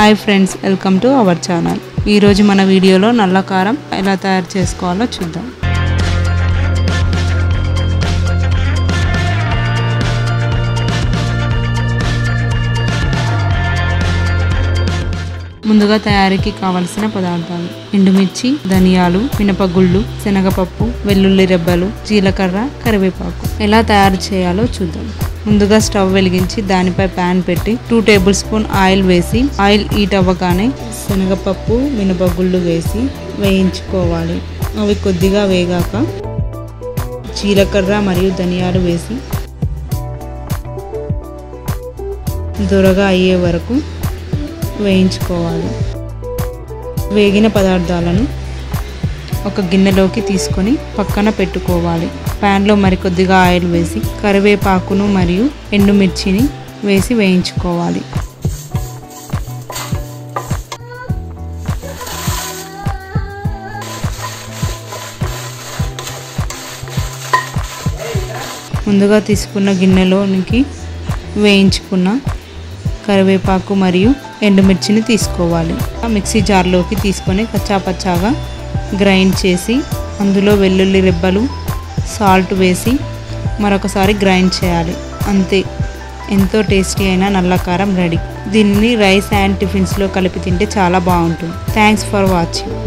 Hi friends welcome to our channel. ఈరోజు మన వీడియోలో నల్ల కారం ఎలా తయారు చేసుకోవాలో చూద్దాం. ముందుగా తయారీకి కావలసిన పదార్థాలు. ఎండుమిర్చి ధనియాలు మినపగుళ్ళు శనగపప్పు వెల్లుల్లి రెబ్బలు జీలకర్ర కరివేపాకు. ఎలా తయారు చేయాలో చూద్దాం. ముందుగా స్టవ్ వెలిగించి దానిపై ప్యాన్ పెట్టి టూ టేబుల్ స్పూన్ ఆయిల్ వేసి ఆయిల్ హీట్ అవ్వగానే శనగపప్పు మినపగుళ్ళు వేసి వేయించుకోవాలి. అవి కొద్దిగా వేగాక జీలకర్ర మరియు ధనియాలు వేసి దొరగా అయ్యే వరకు వేయించుకోవాలి. వేగిన పదార్థాలను ఒక గిన్నెలోకి తీసుకొని పక్కన పెట్టుకోవాలి. ప్యాన్లో మరికొద్దిగా ఆయిల్ వేసి కరివేపాకును మరియు ఎండుమిర్చిని వేసి వేయించుకోవాలి. ముందుగా తీసుకున్న గిన్నెలోనికి వేయించుకున్న కరివేపాకు మరియు ఎండుమిర్చిని తీసుకోవాలి. మిక్సీ జార్లోకి తీసుకొని కచ్చాపచ్చాగా గ్రైండ్ చేసి అందులో వెల్లుల్లి రెబ్బలు సాల్ట్ వేసి మరొకసారి గ్రైండ్ చేయాలి. అంతే. ఎంతో టేస్టీ అయిన నల్లకారం రెడీ. దీన్ని రైస్ అండ్ టిఫిన్స్లో కలిపి తింటే చాలా బాగుంటుంది. Thanks for watching.